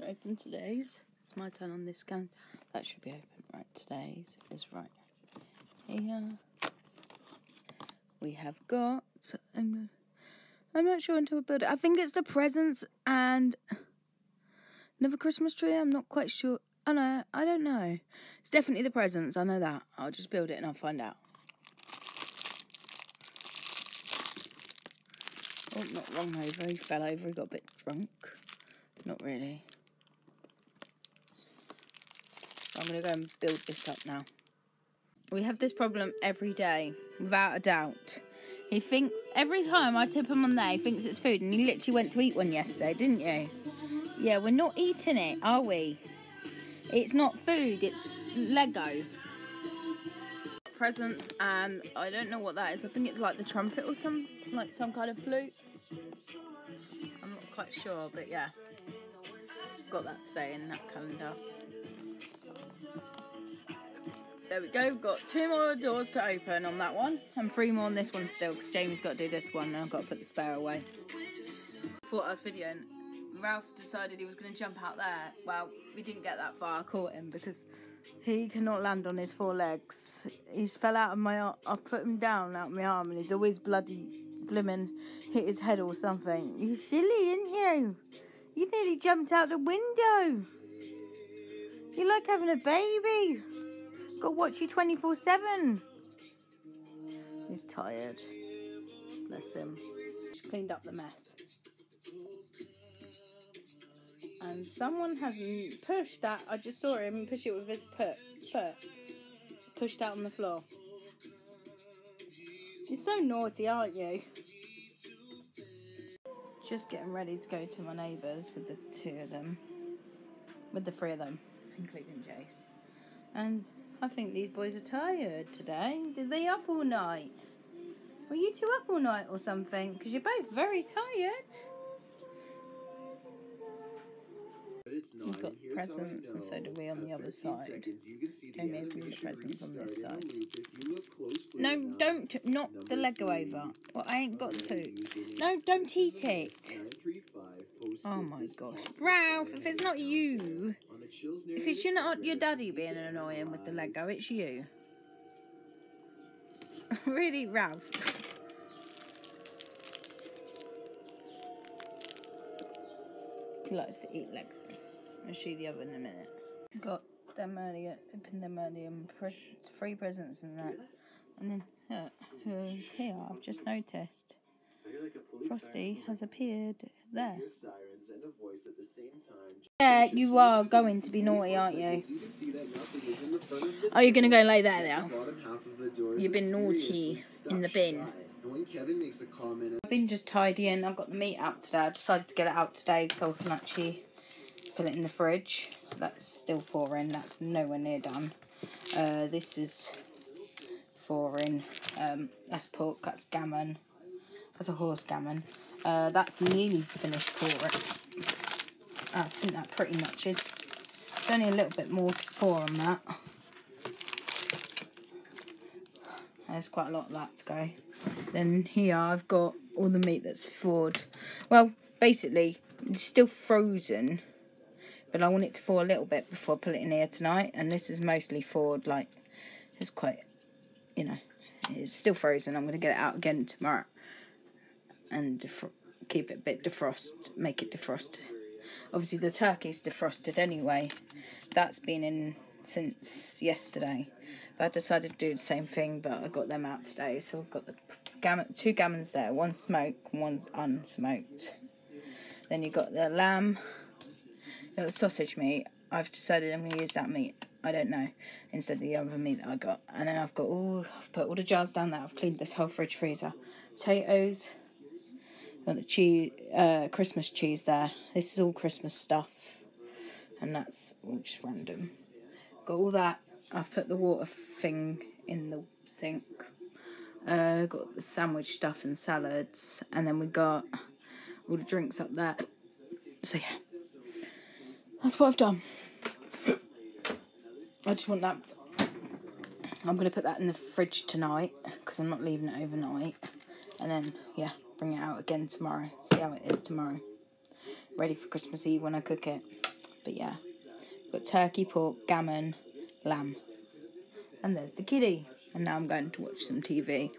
open today's. It's my turn on this can. That should be open. Right, today's is right here. We have got. Um, I'm not sure until we build it. I think it's the presents and another Christmas tree. I'm not quite sure. I know. I don't know. It's definitely the presents. I know that. I'll just build it and I'll find out. Oh, not wrong over. He fell over. He got a bit drunk. Not really. I'm going to go and build this up now. We have this problem every day, without a doubt. He thinks, every time I tip him on there, he thinks it's food. And he literally went to eat one yesterday, didn't you? Yeah, we're not eating it, are we? It's not food, it's Lego. Presents, and I don't know what that is. I think it's like the trumpet or some, like some kind of flute. I'm not quite sure, but yeah. Got that today in that calendar. There we go. Got two more doors to open on that one, and three more on this one still, because Jamie's got to do this one, and I've got to put the spare away. Thought I was videoing. Ralph decided he was going to jump out there. Well, we didn't get that far. I caught him because he cannot land on his four legs. He's fell out of my arm. I put him down out of my arm, and he's always bloody blimmin' hit his head or something. You silly, didn't you? You nearly jumped out the window. You like having a baby. Got to watch you 24 7. He's tired. Bless him. Just cleaned up the mess. And someone hasn't pushed that. I just saw him push it with his foot. foot. Pushed out on the floor. You're so naughty, aren't you? Just getting ready to go to my neighbours with the two of them. With the three of them, including Jace. And I think these boys are tired today. Did they up all night? Were you two up all night or something? Because you're both very tired. We've got presents, and so do we on the other side. Jamie opened the presents on this side. No, don't knock the Lego over. Well, I ain't got food. No, don't eat it. Oh my gosh. Ralph, if it's not you, if it's your, not your daddy being annoying with the Lego, it's you. really, Ralph? He likes to eat Lego. I'll show you the oven in a minute. Got them earlier, opened them earlier, and pres- three presents and that. And then, uh, who's here? I've just noticed. Frosty has appeared there. Yeah, you are going to be naughty, aren't you? Are you going to go lay there now? You've been naughty in the bin. I've been just tidying. I've got the meat out today. I decided to get it out today so I can actually put it in the fridge. So that's still four in. That's nowhere near done. Uh, this is four in. Um, that's pork. That's gammon. That's a horse gammon. Uh, that's nearly finished it. I think that pretty much is. There's only a little bit more for on that. There's quite a lot of that to go. Then here I've got all the meat that's thawed. Well, basically, it's still frozen. But I want it to thaw a little bit before I put it in here tonight. And this is mostly thawed, like, it's quite, you know, it's still frozen. I'm going to get it out again tomorrow and keep it a bit defrost, make it defrost. Obviously, the turkey's defrosted anyway. That's been in since yesterday. But I decided to do the same thing, but I got them out today. So I've got the gammon, two gammons there, one smoked, one's unsmoked. Then you've got the lamb, the sausage meat. I've decided I'm going to use that meat. I don't know, instead of the other meat that I got. And then I've got all, I've put all the jars down there. I've cleaned this whole fridge freezer. Potatoes, Got the cheese, uh, Christmas cheese there. This is all Christmas stuff. And that's all just random. Got all that. I've put the water thing in the sink. Uh, got the sandwich stuff and salads. And then we got all the drinks up there. So yeah. That's what I've done. I just want that. I'm going to put that in the fridge tonight because I'm not leaving it overnight. And then, yeah bring it out again tomorrow. See how it is tomorrow. Ready for Christmas Eve when I cook it. But yeah, got turkey, pork, gammon, lamb. And there's the kiddie. And now I'm going to watch some TV.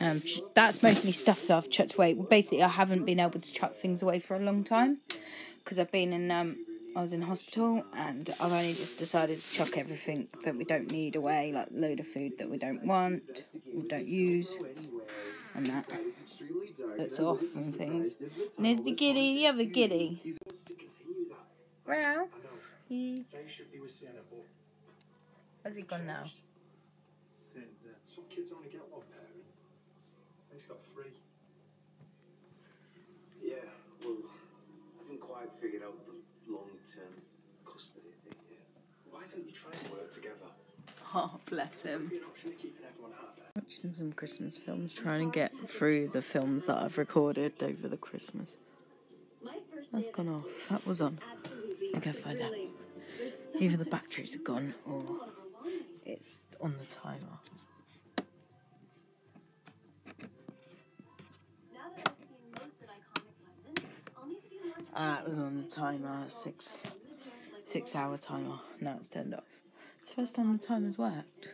Um, that's mostly stuff that I've chucked away. Basically, I haven't been able to chuck things away for a long time because I've been in um, I was in hospital and I've only just decided to chuck everything that we don't need away, like load of food that we don't want, we don't use, and that. That's off and things. And there's the giddy, the other giddy. Ralph. He... Where's he gone now? Some kids only get one parent. He's got three. Yeah, well, I haven't quite figured out the long-term custody thing yet. Why don't you try and work together? Oh, bless him. Watching some Christmas films, trying to get through the films that I've recorded over the Christmas. That's gone off. That was on. I go find out. Either the batteries are gone or it's on the timer. Ah, it was on the timer, six six hour timer. Now it's turned off. It's the first time the timer's worked.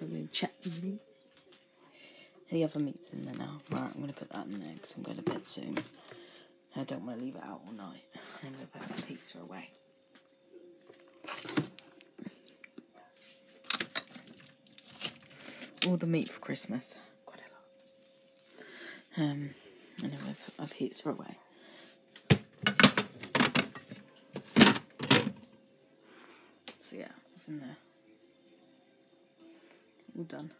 I'm going to check the. The other meat's in there now. Right, I'm going to put that in there because I'm going to bed soon. I don't want to leave it out all night. I'm going to put the pizza away. All the meat for Christmas. Um, then I've, I've pizza away. So yeah, it's in there. All done.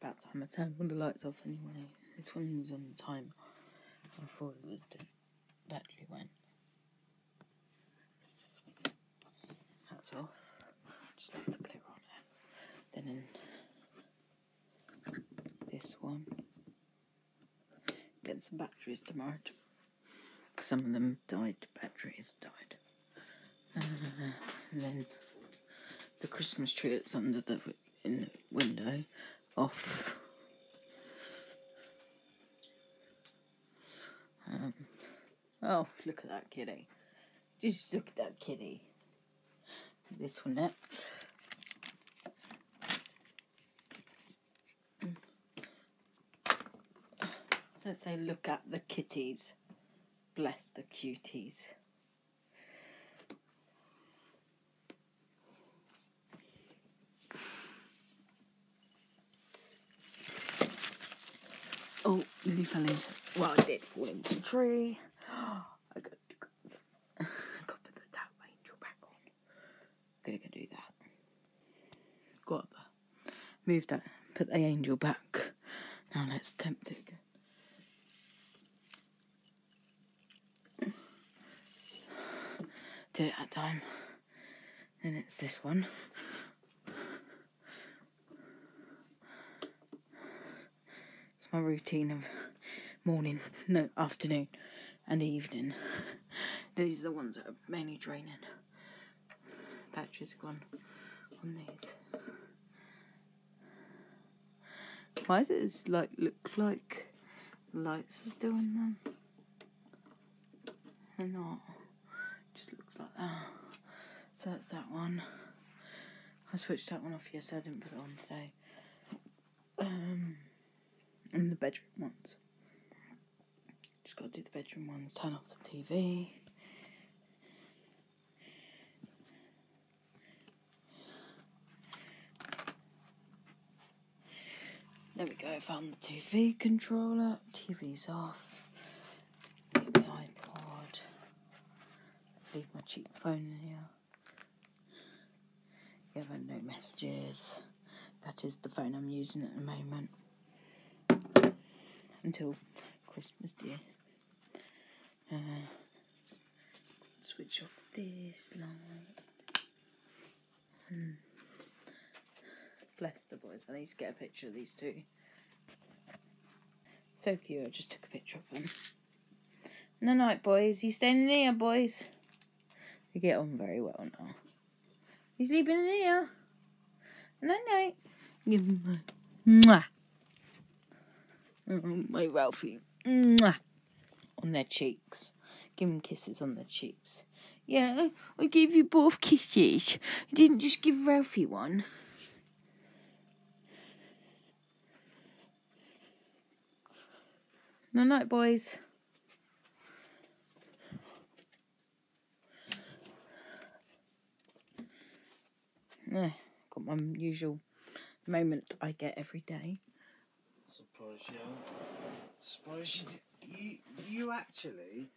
About time I turned all the lights off anyway. This one was on time. I thought it was the battery went. That's off. Just left the clear on it. Then in this one get some batteries tomorrow. Some of them died, batteries died. Uh, and then the Christmas tree that's under the in the window off. Um, oh, look at that kitty. Just look at that kitty. This one there. Let's say look at the kitties. Bless the cuties. Oh, Lily fell into. Well, I did fall into the tree. I got, I got to put the tap angel back on. Gonna go do that. Got the, move that, put the angel back. Now let's tempt it did it that time. Then it's this one. It's my routine of morning, no, afternoon, and evening. These are the ones that are mainly draining. Batteries gone on these. Why does it like look like lights are still in them? They're not like that. So that's that one. I switched that one off yesterday, I didn't put it on today. Um, and the bedroom ones. Just got to do the bedroom ones, turn off the TV. There we go, found the TV controller. TV's off. Leave my cheap phone in here. You have no messages. That is the phone I'm using at the moment. Until Christmas, dear. Uh, switch off this light. Hmm. Bless the boys. I need to get a picture of these two. So cute. I just took a picture of them. No night, boys. You staying in here, boys? They get on very well now. He's sleeping in here. Night night. Give him a mwah. Oh, my Ralphie. Mwah. on their cheeks. Give them kisses on their cheeks. Yeah, I gave you both kisses. I didn't just give Ralphie one. No night, boys. Yeah, got my usual moment I get every day. Surprise you. Surprise you. You, you actually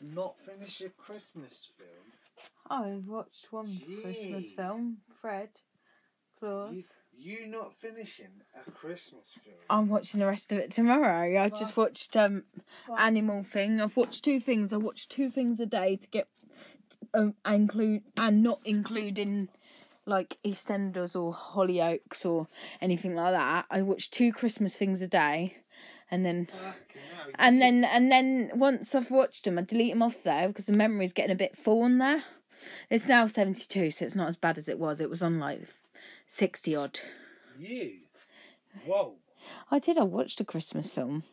not finish your Christmas film. I watched one Christmas film, Fred You, Claus. you not finishing a Christmas film. I'm watching the rest of it tomorrow. I just watched um What? Animal Thing. I've watched two things. I watch two things a day to get um include and not including like EastEnders or Hollyoaks or anything like that. I watch two Christmas things a day, and then and then and then once I've watched them, I delete them off there because the memory's getting a bit full on there. It's now seventy two, so it's not as bad as it was. It was on like sixty odd. You. Whoa. I did. I watched a Christmas film.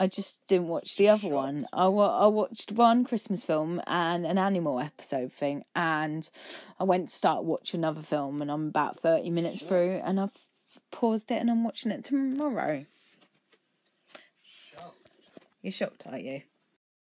I just didn't watch the other one. I, wa- I watched one Christmas film and an animal episode thing, and I went to start watch another film, and I'm about thirty minutes through, and I've paused it, and I'm watching it tomorrow. Shocked. You're shocked, aren't you?